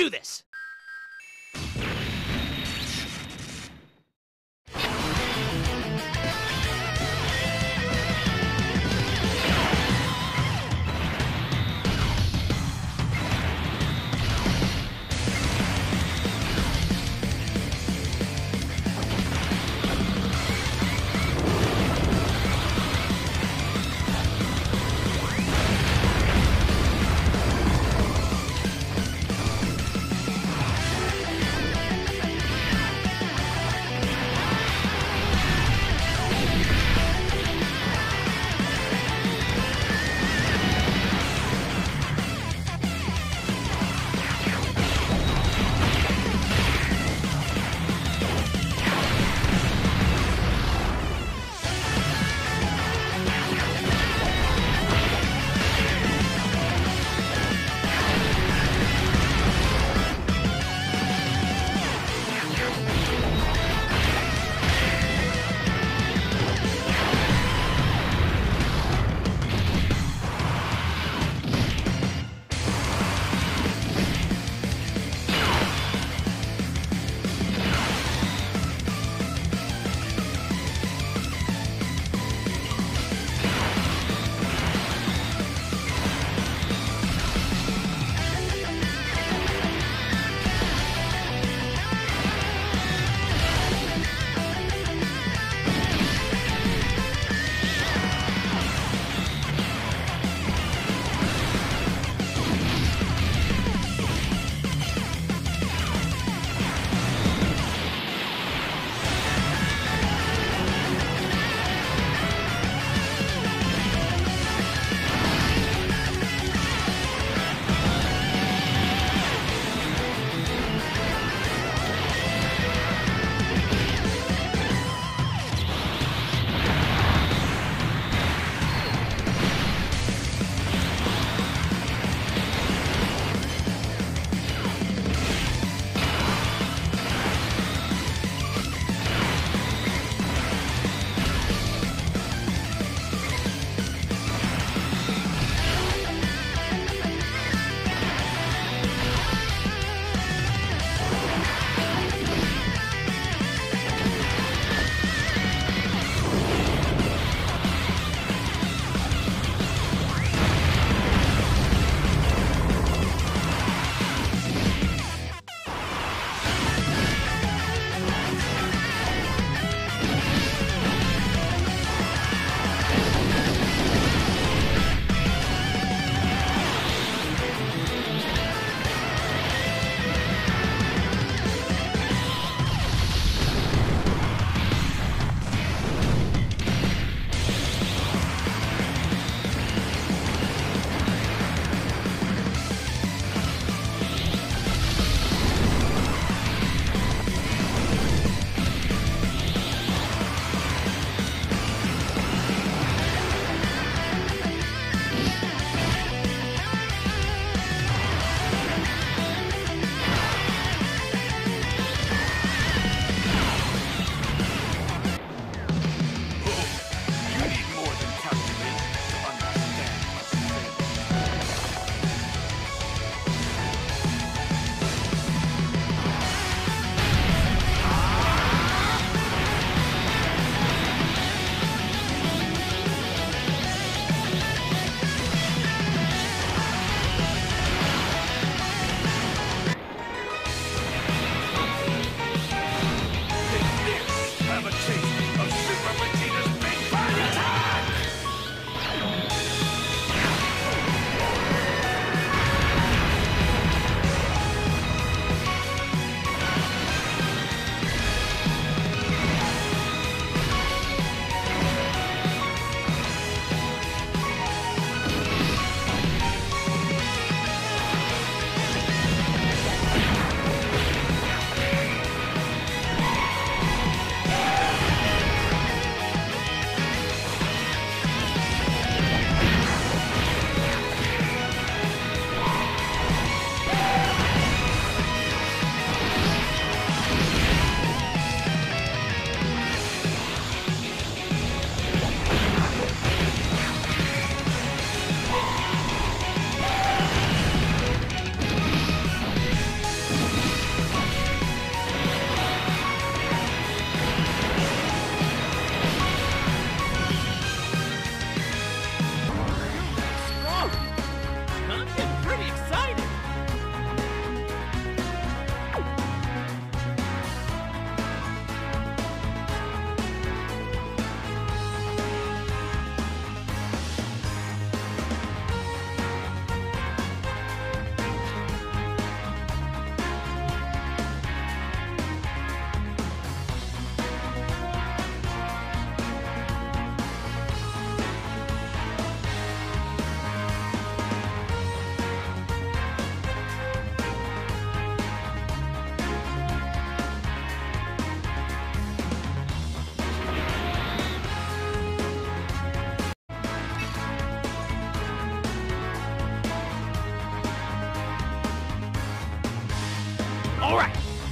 Do this.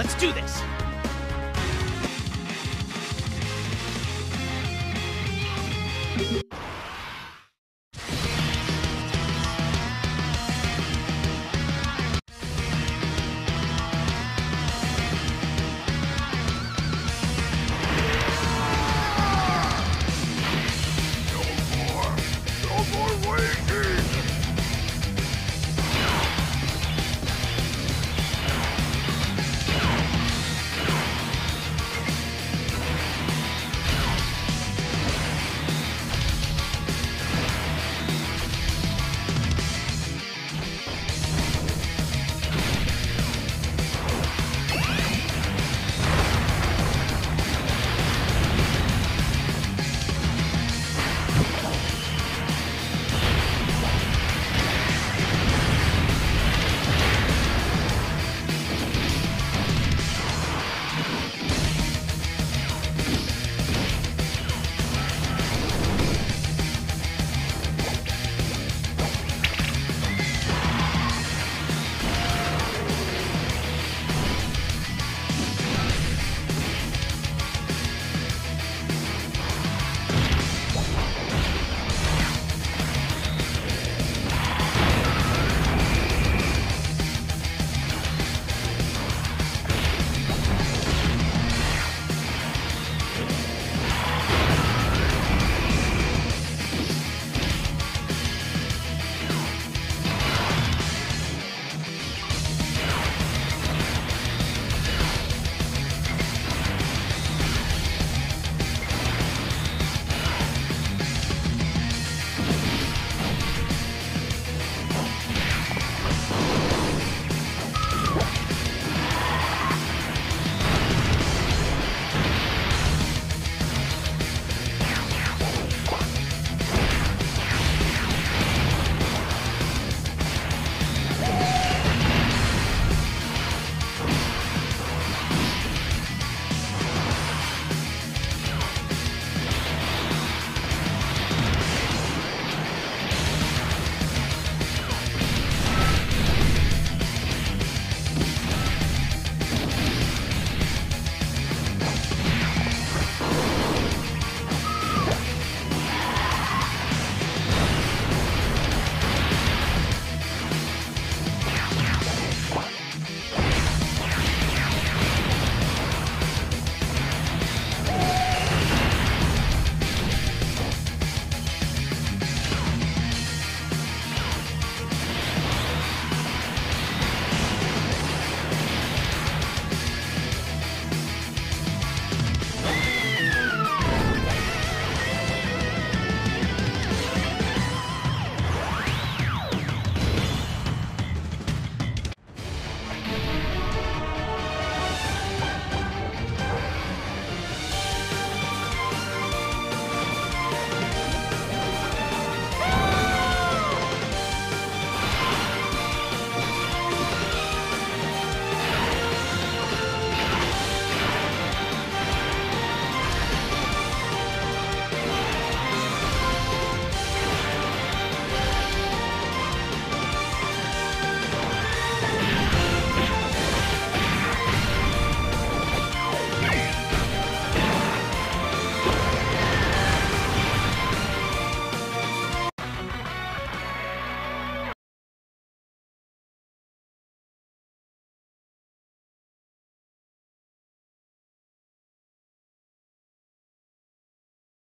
Let's do this!